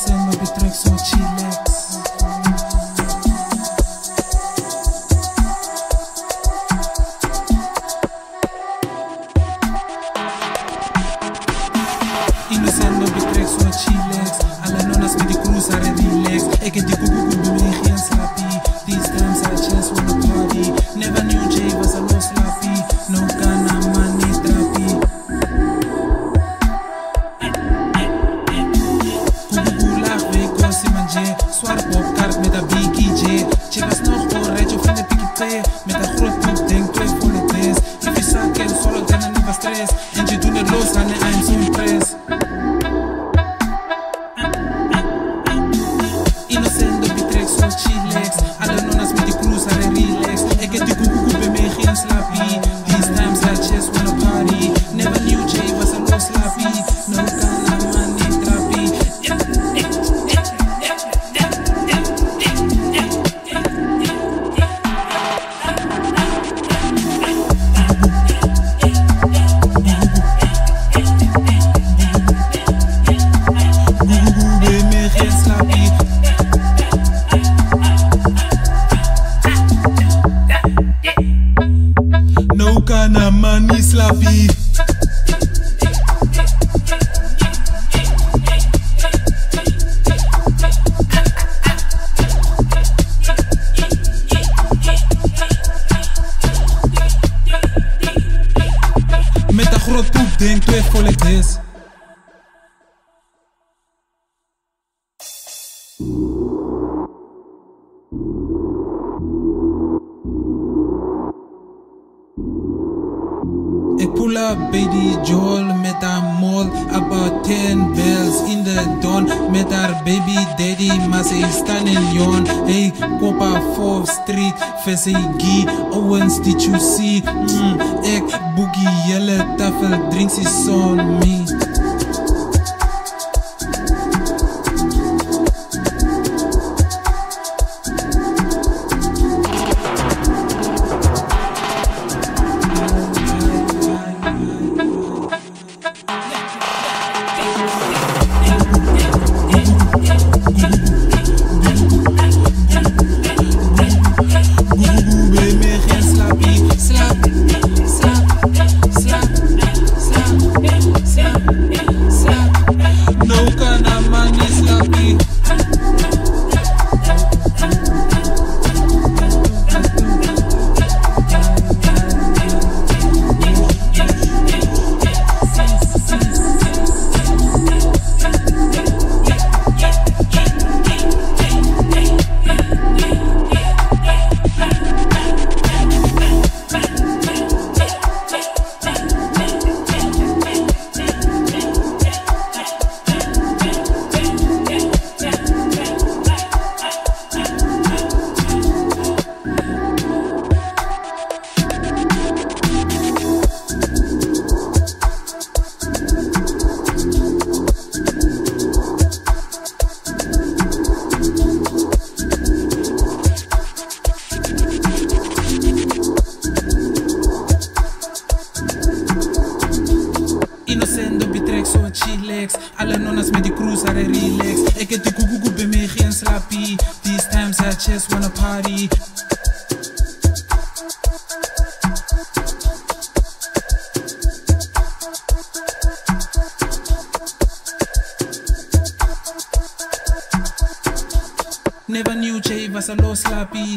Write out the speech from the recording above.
Send baby drink some chillax. Innocent baby drink some chillax. Alla me di cruzare relax. E che di cucu cucu mi Met een groot poep, denk twee volle If je zak en solo, dan een nieuwe stress Slappy. Met een groot denk twee volle des. Up die Joel met haar mol About 10 bells in the dawn Met haar baby daddy, is staan in yon Hey, kopa 4th street, Vesegi Owens, did you see? Mm, ik boogie, jelle tafel, drinks is on me Alle nonnas met die cruise are relax Ik heb die koekoe bij mij geen slappie. These times I just wanna party. Never knew Jay was a low slappy